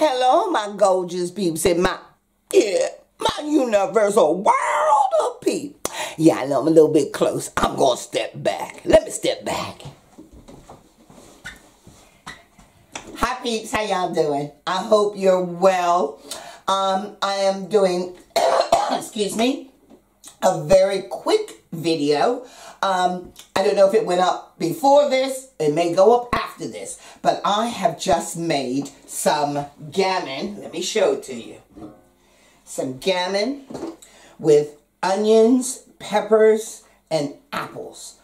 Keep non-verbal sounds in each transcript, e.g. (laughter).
hello, my gorgeous peeps in my, yeah, my universal world of peeps. Yeah, I know I'm a little bit close. I'm going to step back. Let me step back. Hi, peeps. How y'all doing? I hope you're well. Um, I am doing, (coughs) excuse me, a very quick video. Um, I don't know if it went up before this. It may go up after this. But I have just made some gammon. Let me show it to you. Some gammon with onions, peppers, and apples.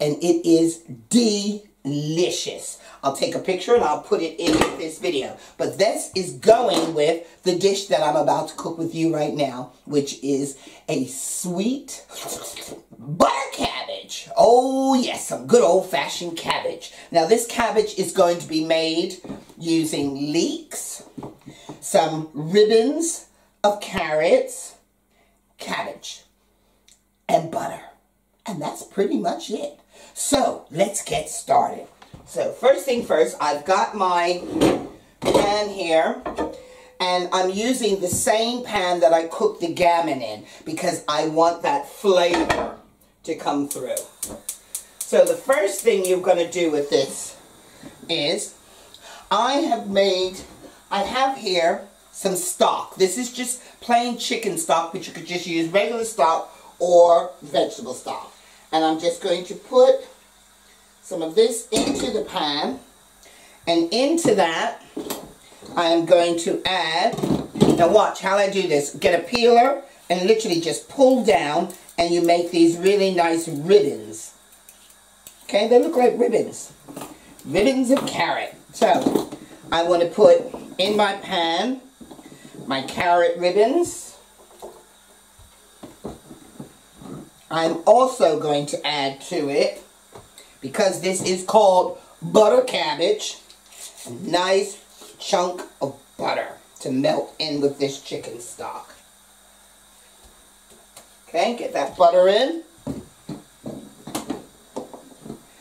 And it is delicious. I'll take a picture and I'll put it in this video. But this is going with the dish that I'm about to cook with you right now, which is a sweet butter cabbage. Oh yes, some good old-fashioned cabbage. Now this cabbage is going to be made using leeks, some ribbons of carrots, cabbage, and butter. And that's pretty much it. So let's get started. So first thing first, I've got my pan here and I'm using the same pan that I cooked the gammon in because I want that flavor to come through. So the first thing you're going to do with this is I have made, I have here some stock. This is just plain chicken stock, but you could just use regular stock or vegetable stock. And I'm just going to put some of this into the pan. And into that, I am going to add, now watch how I do this. Get a peeler and literally just pull down and you make these really nice ribbons. Okay, they look like ribbons. Ribbons of carrot. So, I want to put in my pan my carrot ribbons. I'm also going to add to it because this is called butter cabbage. A nice chunk of butter to melt in with this chicken stock. Okay, get that butter in.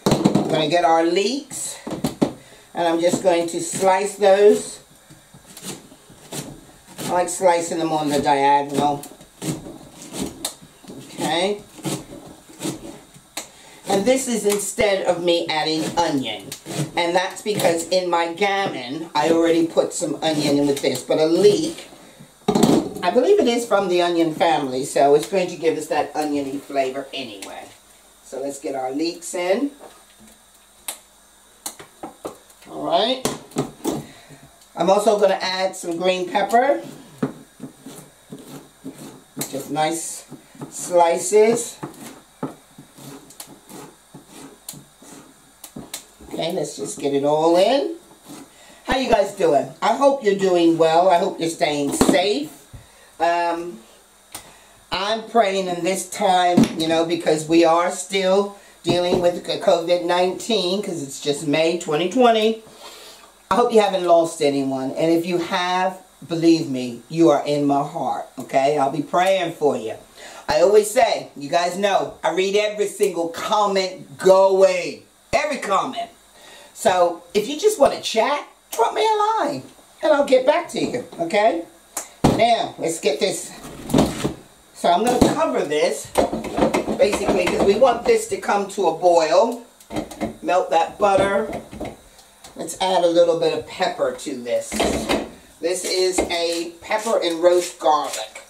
We're going to get our leeks. And I'm just going to slice those. I like slicing them on the diagonal. Okay. And this is instead of me adding onion. And that's because in my gammon, I already put some onion in with this. But a leek, I believe it is from the onion family, so it's going to give us that oniony flavor anyway. So let's get our leeks in. Alright. I'm also going to add some green pepper. Just nice slices. Okay, let's just get it all in. How you guys doing? I hope you're doing well. I hope you're staying safe. Um, I'm praying in this time, you know, because we are still dealing with COVID-19 because it's just May 2020. I hope you haven't lost anyone. And if you have, believe me, you are in my heart, okay? I'll be praying for you. I always say, you guys know, I read every single comment going. Every comment. So if you just want to chat, drop me a line and I'll get back to you, okay? Now, let's get this. So I'm going to cover this, basically, because we want this to come to a boil. Melt that butter. Let's add a little bit of pepper to this. This is a pepper and roast garlic.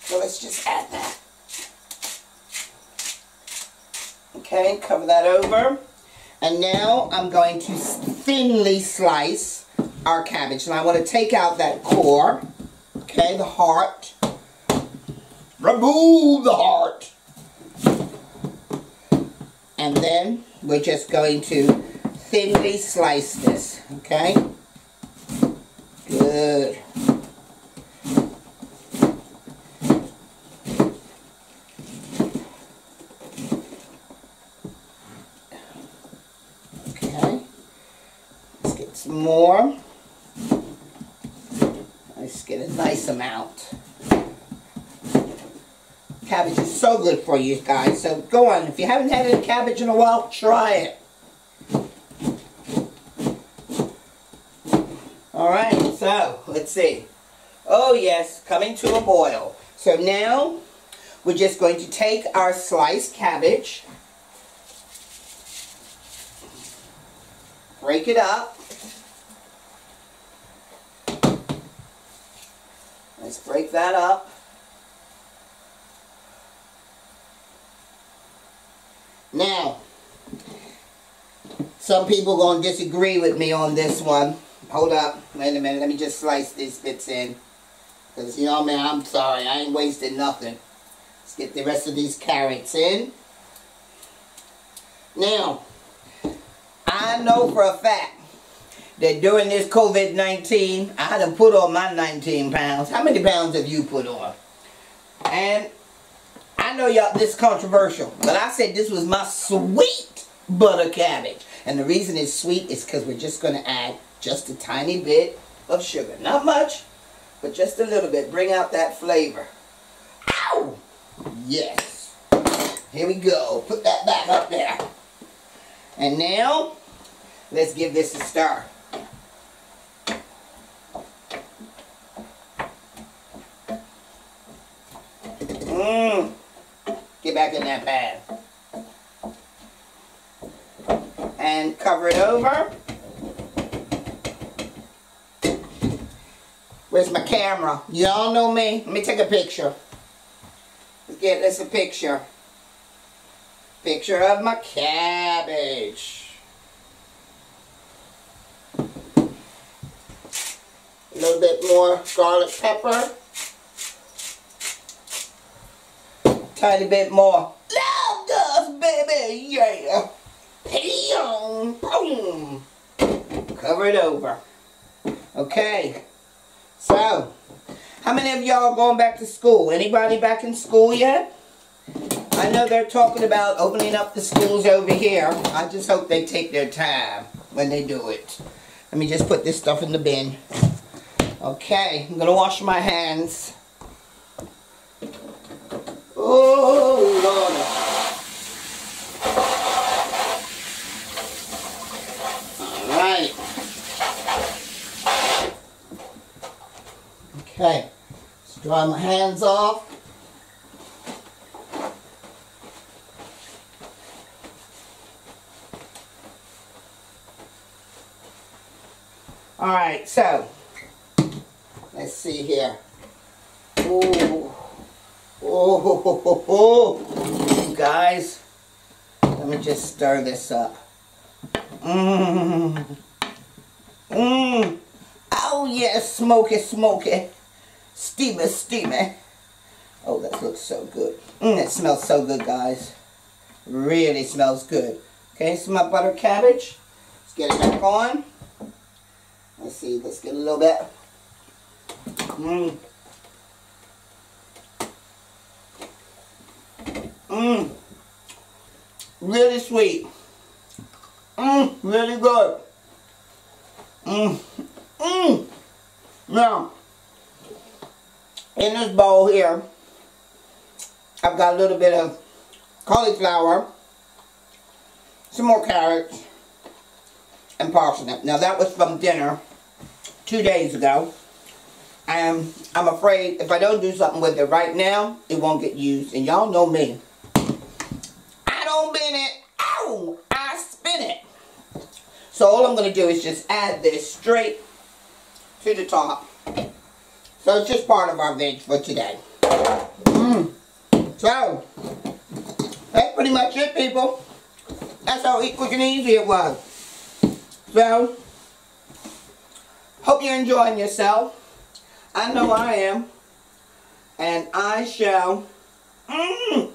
So let's just add that. Okay, cover that over. And now I'm going to thinly slice our cabbage. And I want to take out that core, okay, the heart. Remove the heart. And then we're just going to thinly slice this, okay? Good. Okay. Let's get some more. Let's get a nice amount. Cabbage is so good for you guys. So go on. If you haven't had any cabbage in a while, try it. Alright, so Let's see. Oh yes, coming to a boil. So now we're just going to take our sliced cabbage, break it up. Let's break that up. Now, some people going to disagree with me on this one. Hold up. Wait a minute. Let me just slice these bits in. Because, you know, man, I'm sorry. I ain't wasting nothing. Let's get the rest of these carrots in. Now, I know for a fact that during this COVID-19, I had to put on my 19 pounds. How many pounds have you put on? And I know y'all, this is controversial, but I said this was my sweet butter cabbage. And the reason it's sweet is because we're just going to add just a tiny bit of sugar. Not much, but just a little bit. Bring out that flavor. Ow! Yes. Here we go. Put that back up there. And now, let's give this a stir. Mmm. Get back in that pan. And cover it over. Where's my camera? Y'all know me. Let me take a picture. Let's get this a picture. Picture of my cabbage. A little bit more garlic pepper. Tiny bit more. Love Dust, baby, yeah. Boom, boom. Cover it over. Okay. So, how many of y'all going back to school? Anybody back in school yet? I know they're talking about opening up the schools over here. I just hope they take their time when they do it. Let me just put this stuff in the bin. Okay, I'm going to wash my hands. Oh, Lord. All right. Okay. Let's dry my hands off. All right, so let's see here. Ooh. Oh, ho, ho, ho, guys, let me just stir this up. Mmm. Mmm. Oh, yes, smoky, smoky. Steamy, steamy. Oh, that looks so good. Mmm, it smells so good, guys. Really smells good. Okay, so my butter cabbage. Let's get it back on. Let's see, let's get a little bit. Mmm. Mmm. Really sweet. Mmm. Really good. Mmm. Mmm. Now, in this bowl here, I've got a little bit of cauliflower, some more carrots, and parsnip. Now that was from dinner two days ago. And I'm afraid if I don't do something with it right now, it won't get used. And y'all know me I don't bend it, ow, I spin it. So all I'm going to do is just add this straight to the top. So it's just part of our veg for today. Mm. So, that's pretty much it, people. That's how quick and easy it was. So, hope you're enjoying yourself. I know I am. And I shall... Mmm.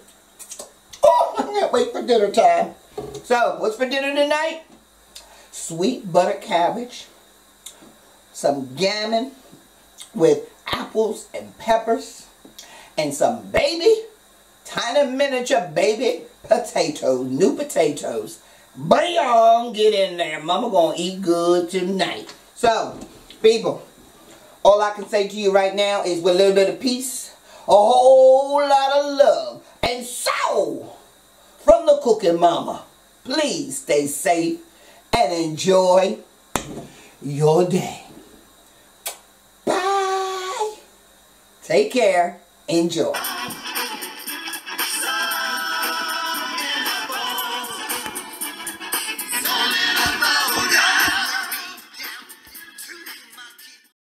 Oh, I can't wait for dinner time. So, what's for dinner tonight? Sweet butter cabbage, some gammon with apples and peppers, and some baby, tiny miniature baby potatoes, new potatoes. Bam! Get in there. Mama gonna eat good tonight. So, people, all I can say to you right now is with a little bit of peace, a whole lot of love, and so, from the cooking mama, please stay safe and enjoy your day. Take care. Enjoy.